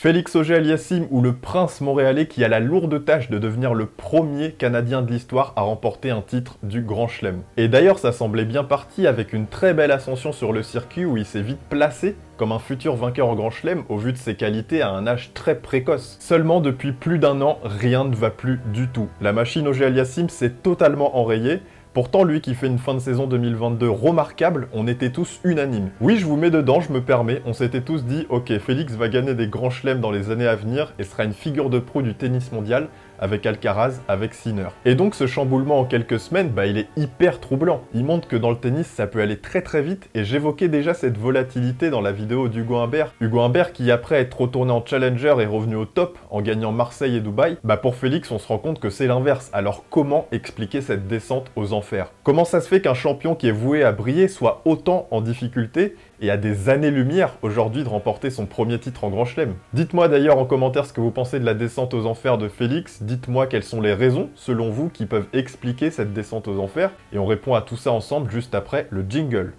Félix Auger-Aliassime ou le prince montréalais qui a la lourde tâche de devenir le premier Canadien de l'histoire à remporter un titre du Grand Chelem. Et d'ailleurs ça semblait bien parti avec une très belle ascension sur le circuit où il s'est vite placé comme un futur vainqueur au Grand Chelem au vu de ses qualités à un âge très précoce. Seulement depuis plus d'un an, rien ne va plus du tout. La machine Auger-Aliassime s'est totalement enrayée Pourtant, lui qui fait une fin de saison 2022 remarquable, on était tous unanimes. Oui, je vous mets dedans, je me permets, on s'était tous dit, ok, Félix va gagner des grands chelems dans les années à venir et sera une figure de proue du tennis mondial, avec Alcaraz, avec Sinner. Et donc ce chamboulement en quelques semaines, bah, il est hyper troublant. Il montre que dans le tennis, ça peut aller très très vite, et j'évoquais déjà cette volatilité dans la vidéo d'Hugo Humbert. Hugo Humbert qui, après être retourné en Challenger, est revenu au top en gagnant Marseille et Dubaï. Bah pour Félix, on se rend compte que c'est l'inverse. Alors comment expliquer cette descente aux enfers? Comment ça se fait qu'un champion qui est voué à briller soit autant en difficulté et à des années-lumière aujourd'hui de remporter son premier titre en Grand Chelem. Dites-moi d'ailleurs en commentaire ce que vous pensez de la descente aux enfers de Félix, dites-moi quelles sont les raisons, selon vous, qui peuvent expliquer cette descente aux enfers, et on répond à tout ça ensemble juste après le jingle.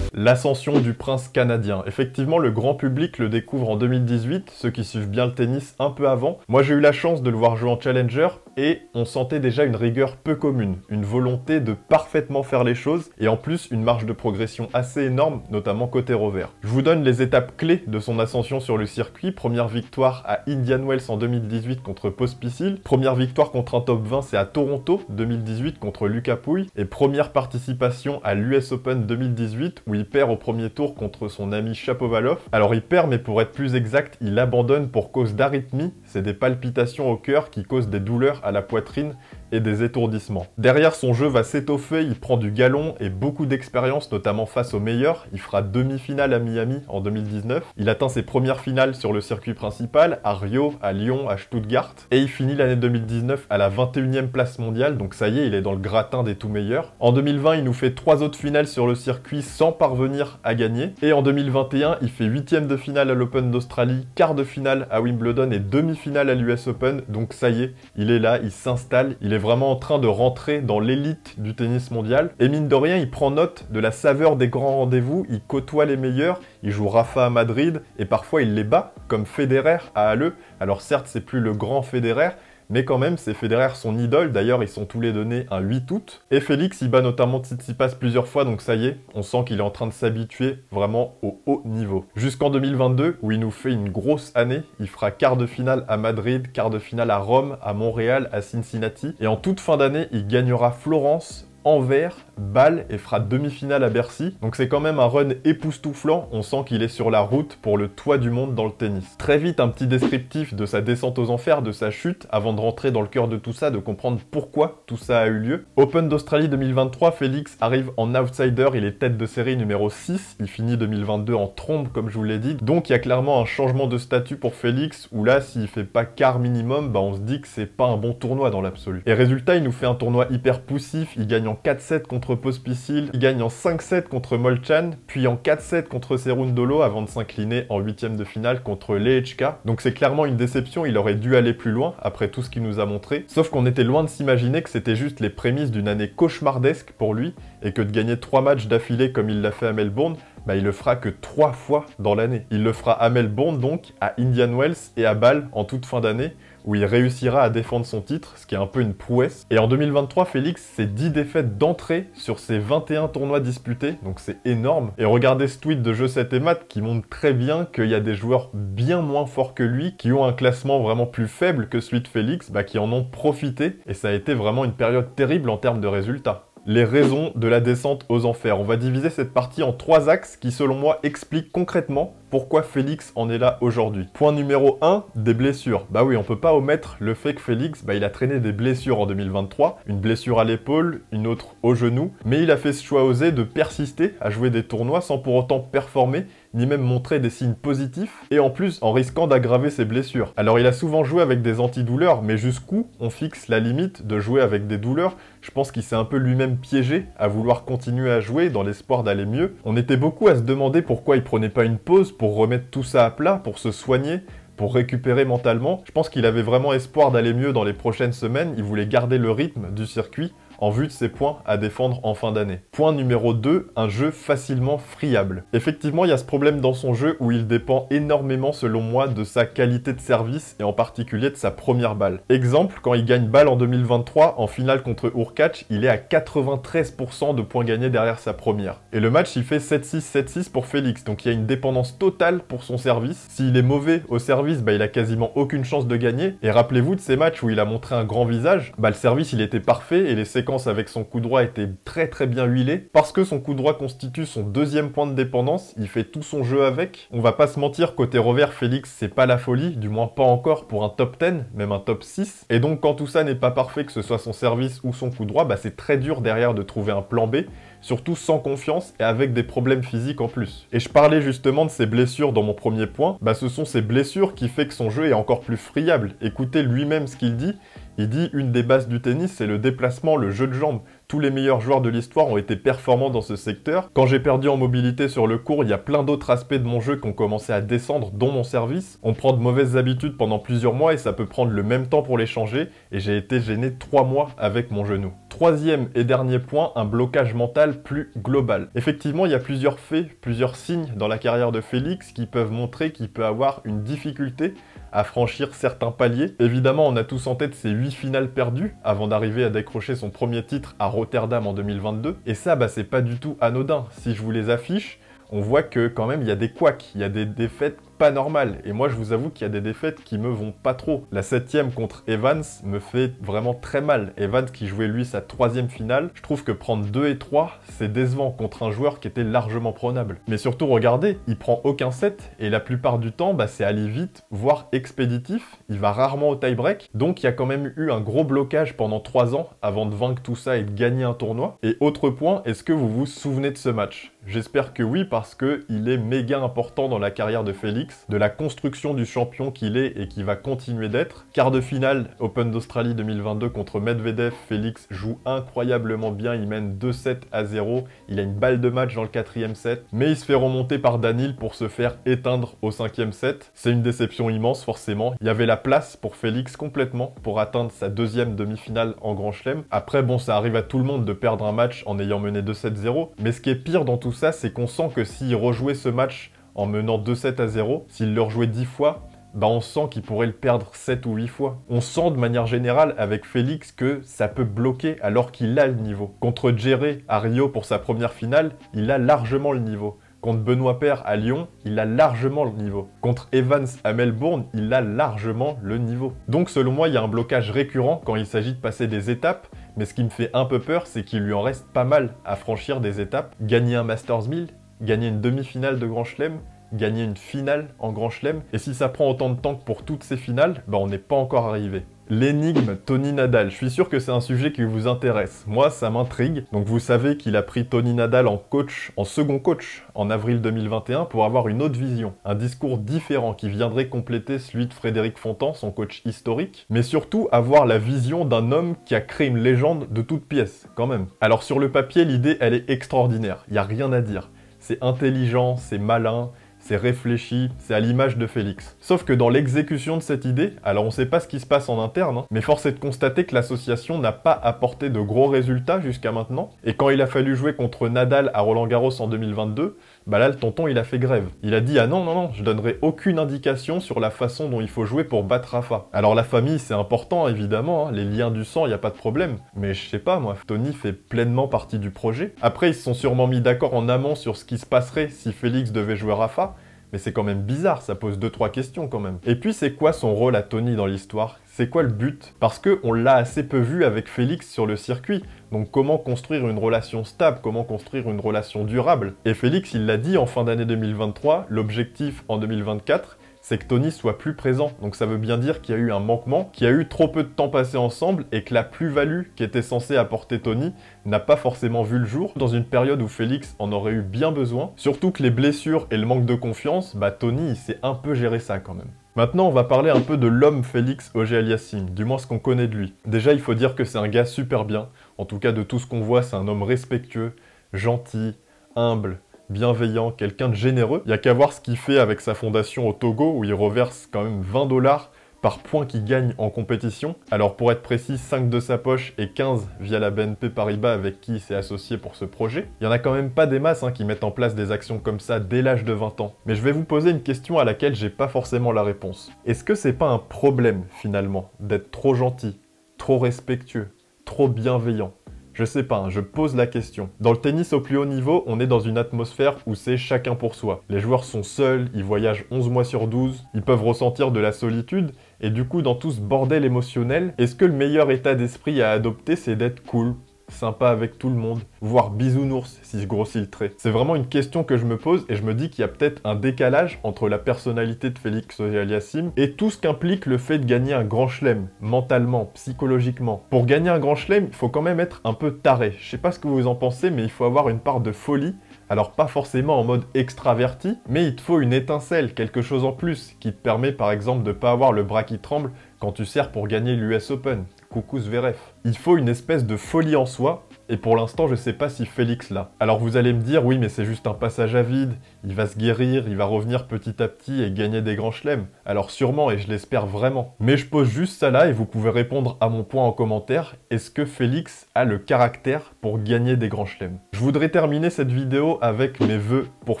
L'ascension du prince canadien. Effectivement, le grand public le découvre en 2018, ceux qui suivent bien le tennis un peu avant. Moi, j'ai eu la chance de le voir jouer en Challenger et on sentait déjà une rigueur peu commune, une volonté de parfaitement faire les choses et en plus une marge de progression assez énorme, notamment côté revers. Je vous donne les étapes clés de son ascension sur le circuit. Première victoire à Indian Wells en 2018 contre Pospisil. Première victoire contre un top 20, c'est à Toronto 2018 contre Lucas Pouille. Et première participation à l'US Open 2018 où il au premier tour contre son ami Chapovalov. Alors il perd, mais pour être plus exact, il abandonne pour cause d'arythmie. C'est des palpitations au cœur qui causent des douleurs à la poitrine et des étourdissements. Derrière, son jeu va s'étoffer, il prend du galon et beaucoup d'expérience, notamment face aux meilleurs. Il fera demi-finale à Miami en 2019. Il atteint ses premières finales sur le circuit principal, à Rio, à Lyon, à Stuttgart. Et il finit l'année 2019 à la 21e place mondiale, donc ça y est, il est dans le gratin des tout meilleurs. En 2020, il nous fait trois autres finales sur le circuit sans parvenir à gagner. Et en 2021, il fait huitième de finale à l'Open d'Australie, quart de finale à Wimbledon et demi-finale à l'US Open. Donc ça y est, il est là, il s'installe, il est vraiment en train de rentrer dans l'élite du tennis mondial. Et mine de rien, il prend note de la saveur des grands rendez-vous, il côtoie les meilleurs, il joue Rafa à Madrid, et parfois il les bat, comme Federer à Halle. Alors certes, c'est plus le grand Federer, mais quand même, c'est Federer son idole, d'ailleurs ils sont tous les donnés un 8 août. Et Félix, il bat notamment Tsitsipas plusieurs fois, donc ça y est, on sent qu'il est en train de s'habituer vraiment au haut niveau. Jusqu'en 2022, où il nous fait une grosse année, il fera quart de finale à Madrid, quart de finale à Rome, à Montréal, à Cincinnati, et en toute fin d'année, il gagnera Florence, Anvers, Bâle et fera demi-finale à Bercy. Donc c'est quand même un run époustouflant, on sent qu'il est sur la route pour le toit du monde dans le tennis. Très vite, un petit descriptif de sa descente aux enfers, de sa chute, avant de rentrer dans le cœur de tout ça, de comprendre pourquoi tout ça a eu lieu. Open d'Australie 2023, Félix arrive en outsider, il est tête de série numéro 6, il finit 2022 en trombe comme je vous l'ai dit. Donc il y a clairement un changement de statut pour Félix, où là, s'il fait pas quart minimum, bah on se dit que c'est pas un bon tournoi dans l'absolu. Et résultat, il nous fait un tournoi hyper poussif, il gagne en 4-7 contre Pospisil, il gagne en 5-7 contre Molchan, puis en 4-7 contre Serundolo avant de s'incliner en huitième de finale contre Lehechka. Donc c'est clairement une déception, il aurait dû aller plus loin après tout ce qu'il nous a montré. Sauf qu'on était loin de s'imaginer que c'était juste les prémices d'une année cauchemardesque pour lui et que de gagner 3 matchs d'affilée comme il l'a fait à Melbourne, bah, il le fera que 3 fois dans l'année. Il le fera à Melbourne donc, à Indian Wells et à Bâle en toute fin d'année, où il réussira à défendre son titre, ce qui est un peu une prouesse. Et en 2023, Félix, c'est 10 défaites d'entrée sur ses 21 tournois disputés, donc c'est énorme. Et regardez ce tweet de Jeu 7 et Math qui montre très bien qu'il y a des joueurs bien moins forts que lui, qui ont un classement vraiment plus faible que celui de Félix, bah, qui en ont profité, et ça a été vraiment une période terrible en termes de résultats les raisons de la descente aux enfers. On va diviser cette partie en trois axes qui selon moi expliquent concrètement pourquoi Félix en est là aujourd'hui. Point numéro 1, des blessures. Bah oui, on peut pas omettre le fait que Félix, bah, il a traîné des blessures en 2023, une blessure à l'épaule, une autre au genou, mais il a fait ce choix osé de persister à jouer des tournois sans pour autant performer ni même montrer des signes positifs, et en plus en risquant d'aggraver ses blessures. Alors il a souvent joué avec des antidouleurs, mais jusqu'où on fixe la limite de jouer avec des douleurs? Je pense qu'il s'est un peu lui-même piégé à vouloir continuer à jouer dans l'espoir d'aller mieux. On était beaucoup à se demander pourquoi il prenait pas une pause pour remettre tout ça à plat, pour se soigner, pour récupérer mentalement. Je pense qu'il avait vraiment espoir d'aller mieux dans les prochaines semaines, il voulait garder le rythme du circuit en vue de ses points à défendre en fin d'année. Point numéro 2, un jeu facilement friable. Effectivement, il y a ce problème dans son jeu où il dépend énormément selon moi de sa qualité de service et en particulier de sa première balle. Exemple, quand il gagne balle en 2023 en finale contre Urkac, il est à 93% de points gagnés derrière sa première. Et le match, il fait 7-6, 7-6 pour Félix, donc il y a une dépendance totale pour son service. S'il est mauvais au service, bah, il a quasiment aucune chance de gagner. Et rappelez-vous de ces matchs où il a montré un grand visage, bah, le service, il était parfait et les séquences avec son coup droit étaient très très bien huilées. Parce que son coup droit constitue son deuxième point de dépendance, il fait tout son jeu avec. On va pas se mentir, côté revers, Félix, c'est pas la folie, du moins pas encore pour un top 10, même un top 6. Et donc quand tout ça n'est pas parfait, que ce soit son service ou son coup droit, bah, c'est très dur derrière de trouver un plan B surtout sans confiance et avec des problèmes physiques en plus. Et je parlais justement de ses blessures dans mon premier point, bah ce sont ces blessures qui fait que son jeu est encore plus friable. Écoutez lui-même ce qu'il dit, il dit une des bases du tennis, c'est le déplacement, le jeu de jambes. Tous les meilleurs joueurs de l'histoire ont été performants dans ce secteur. Quand j'ai perdu en mobilité sur le cours, il y a plein d'autres aspects de mon jeu qui ont commencé à descendre, dont mon service. On prend de mauvaises habitudes pendant plusieurs mois et ça peut prendre le même temps pour les changer. Et j'ai été gêné trois mois avec mon genou. Troisième et dernier point, un blocage mental plus global. Effectivement, il y a plusieurs faits, plusieurs signes dans la carrière de Félix qui peuvent montrer qu'il peut avoir une difficulté à franchir certains paliers. Évidemment, on a tous en tête ces 8 finales perdues avant d'arriver à décrocher son premier titre à Rotterdam en 2022. Et ça, bah, c'est pas du tout anodin. Si je vous les affiche, on voit que quand même il y a des couacs, il y a des défaites pas normal. Et moi, je vous avoue qu'il y a des défaites qui me vont pas trop. La septième contre Evans me fait vraiment très mal. Evans qui jouait lui sa troisième finale, je trouve que prendre 2 et 3, c'est décevant contre un joueur qui était largement prenable. Mais surtout, regardez, il prend aucun set et la plupart du temps, bah, c'est aller vite, voire expéditif. Il va rarement au tie-break. Donc, il y a quand même eu un gros blocage pendant 3 ans avant de vaincre tout ça et de gagner un tournoi. Et autre point, est-ce que vous vous souvenez de ce match? J'espère que oui parce que il est méga important dans la carrière de Félix de la construction du champion qu'il est et qui va continuer d'être. Quart de finale Open d'Australie 2022 contre Medvedev, Félix joue incroyablement bien, il mène 2-7 à 0, il a une balle de match dans le quatrième set, mais il se fait remonter par Danil pour se faire éteindre au cinquième set. C'est une déception immense forcément, il y avait la place pour Félix complètement pour atteindre sa deuxième demi-finale en Grand Chelem. Après bon, ça arrive à tout le monde de perdre un match en ayant mené 2-7-0, mais ce qui est pire dans tout ça, c'est qu'on sent que s'il rejouait ce match en menant 2-7 à 0, s'il le rejouait 10 fois, bah on sent qu'il pourrait le perdre 7 ou 8 fois. On sent de manière générale avec Félix que ça peut bloquer alors qu'il a le niveau. Contre Djéré à Rio pour sa première finale, il a largement le niveau. Contre Benoît Père à Lyon, il a largement le niveau. Contre Evans à Melbourne, il a largement le niveau. Donc selon moi, il y a un blocage récurrent quand il s'agit de passer des étapes, mais ce qui me fait un peu peur, c'est qu'il lui en reste pas mal à franchir des étapes. Gagner un Masters 1000, gagner une demi-finale de Grand Chelem, gagner une finale en Grand Chelem. Et si ça prend autant de temps que pour toutes ces finales, bah on n'est pas encore arrivé. L'énigme Tony Nadal, je suis sûr que c'est un sujet qui vous intéresse. Moi, ça m'intrigue. Donc vous savez qu'il a pris Tony Nadal en coach, en second coach, en avril 2021 pour avoir une autre vision, un discours différent qui viendrait compléter celui de Frédéric Fontan, son coach historique, mais surtout avoir la vision d'un homme qui a créé une légende de toutes pièces, quand même. Alors sur le papier, l'idée, elle est extraordinaire, il n'y a rien à dire c'est intelligent, c'est malin, c'est réfléchi, c'est à l'image de Félix. Sauf que dans l'exécution de cette idée, alors on sait pas ce qui se passe en interne, hein, mais force est de constater que l'association n'a pas apporté de gros résultats jusqu'à maintenant, et quand il a fallu jouer contre Nadal à Roland Garros en 2022, bah là le tonton il a fait grève. Il a dit ah non non non, je donnerai aucune indication sur la façon dont il faut jouer pour battre Rafa. Alors la famille c'est important évidemment, hein, les liens du sang, il y a pas de problème, mais je sais pas moi, Tony fait pleinement partie du projet. Après ils se sont sûrement mis d'accord en amont sur ce qui se passerait si Félix devait jouer Rafa, mais c'est quand même bizarre, ça pose 2-3 questions quand même. Et puis c'est quoi son rôle à Tony dans l'histoire? C'est quoi le but? Parce que on l'a assez peu vu avec Félix sur le circuit. Donc comment construire une relation stable, comment construire une relation durable? Et Félix, il l'a dit en fin d'année 2023, l'objectif en 2024, c'est que Tony soit plus présent. Donc ça veut bien dire qu'il y a eu un manquement, qu'il y a eu trop peu de temps passé ensemble et que la plus-value qui était censée apporter Tony n'a pas forcément vu le jour dans une période où Félix en aurait eu bien besoin. Surtout que les blessures et le manque de confiance, bah Tony il s'est un peu géré ça quand même. Maintenant, on va parler un peu de l'homme Félix Auger-Aliassime, du moins ce qu'on connaît de lui. Déjà, il faut dire que c'est un gars super bien. En tout cas, de tout ce qu'on voit, c'est un homme respectueux, gentil, humble, bienveillant, quelqu'un de généreux. Il y a qu'à voir ce qu'il fait avec sa fondation au Togo où il reverse quand même 20 dollars par points qu'il gagne en compétition. Alors pour être précis, 5 de sa poche et 15 via la BNP Paribas avec qui il s'est associé pour ce projet. Il y en a quand même pas des masses hein, qui mettent en place des actions comme ça dès l'âge de 20 ans. Mais je vais vous poser une question à laquelle j'ai pas forcément la réponse. Est-ce que c'est pas un problème finalement d'être trop gentil, trop respectueux, trop bienveillant? Je sais pas, hein, je pose la question. Dans le tennis au plus haut niveau, on est dans une atmosphère où c'est chacun pour soi. Les joueurs sont seuls, ils voyagent 11 mois sur 12, ils peuvent ressentir de la solitude, et du coup, dans tout ce bordel émotionnel, est-ce que le meilleur état d'esprit à adopter, c'est d'être cool, sympa avec tout le monde, voire bisounours si je grossis le trait? C'est vraiment une question que je me pose et je me dis qu'il y a peut-être un décalage entre la personnalité de Félix Auger-Aliassime et tout ce qu'implique le fait de gagner un grand chelem, mentalement, psychologiquement. Pour gagner un grand chelem, il faut quand même être un peu taré. Je sais pas ce que vous en pensez, mais il faut avoir une part de folie alors pas forcément en mode extraverti, mais il te faut une étincelle, quelque chose en plus, qui te permet par exemple de pas avoir le bras qui tremble quand tu sers pour gagner l'US Open. Coucou Zverev. Il faut une espèce de folie en soi, et pour l'instant, je sais pas si Félix l'a. Alors vous allez me dire, oui, mais c'est juste un passage à vide, il va se guérir, il va revenir petit à petit et gagner des grands chelems. Alors sûrement, et je l'espère vraiment. Mais je pose juste ça là et vous pouvez répondre à mon point en commentaire. Est-ce que Félix a le caractère pour gagner des grands chelems? Je voudrais terminer cette vidéo avec mes vœux pour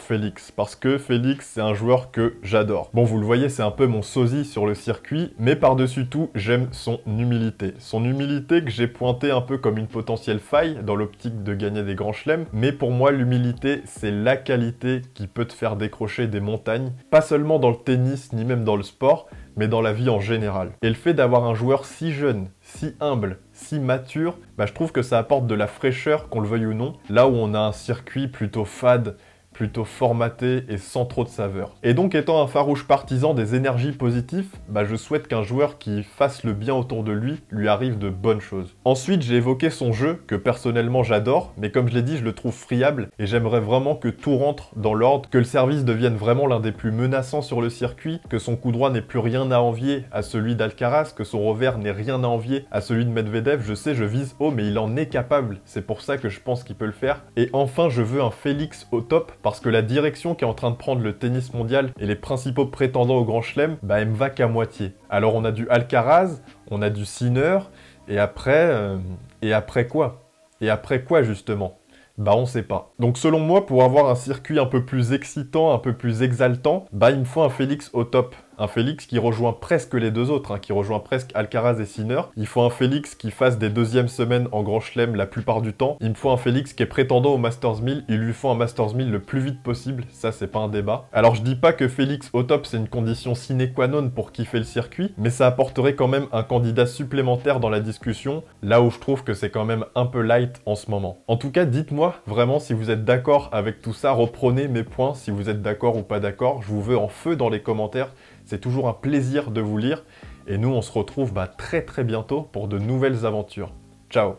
Félix, parce que Félix, c'est un joueur que j'adore. Bon, vous le voyez, c'est un peu mon sosie sur le circuit, mais par-dessus tout, j'aime son humilité. Son humilité que j'ai pointé un peu comme une potentielle faille dans l'optique de gagner des grands chelems, mais pour moi l'humilité c'est la qualité qui peut te faire décrocher des montagnes, pas seulement dans le tennis ni même dans le sport, mais dans la vie en général. Et le fait d'avoir un joueur si jeune, si humble, si mature, bah, je trouve que ça apporte de la fraîcheur, qu'on le veuille ou non, là où on a un circuit plutôt fade, plutôt formaté et sans trop de saveur. Et donc étant un farouche partisan des énergies positives, bah je souhaite qu'un joueur qui fasse le bien autour de lui lui arrive de bonnes choses. Ensuite j'ai évoqué son jeu que personnellement j'adore, mais comme je l'ai dit je le trouve friable et j'aimerais vraiment que tout rentre dans l'ordre, que le service devienne vraiment l'un des plus menaçants sur le circuit, que son coup droit n'ait plus rien à envier à celui d'Alcaraz, que son revers n'ait rien à envier à celui de Medvedev, je sais je vise haut mais il en est capable, c'est pour ça que je pense qu'il peut le faire. Et enfin je veux un Félix au top parce que la direction qui est en train de prendre le tennis mondial et les principaux prétendants au Grand Chelem, bah elle me va qu'à moitié. Alors on a du Alcaraz, on a du Sinner, et après, euh, et après quoi? Et après quoi justement? Bah on sait pas. Donc selon moi, pour avoir un circuit un peu plus excitant, un peu plus exaltant, bah il me faut un Félix au top. Un Félix qui rejoint presque les deux autres, hein, qui rejoint presque Alcaraz et Sinner. Il faut un Félix qui fasse des deuxièmes semaines en Grand Chelem la plupart du temps. Il me faut un Félix qui est prétendant au Masters 1000. Il lui faut un Masters 1000 le plus vite possible. Ça, c'est pas un débat. Alors, je dis pas que Félix au top, c'est une condition sine qua non pour kiffer le circuit, mais ça apporterait quand même un candidat supplémentaire dans la discussion, là où je trouve que c'est quand même un peu light en ce moment. En tout cas, dites-moi vraiment si vous êtes d'accord avec tout ça. Reprenez mes points si vous êtes d'accord ou pas d'accord. Je vous veux en feu dans les commentaires. C'est toujours un plaisir de vous lire. Et nous, on se retrouve bah, très très bientôt pour de nouvelles aventures. Ciao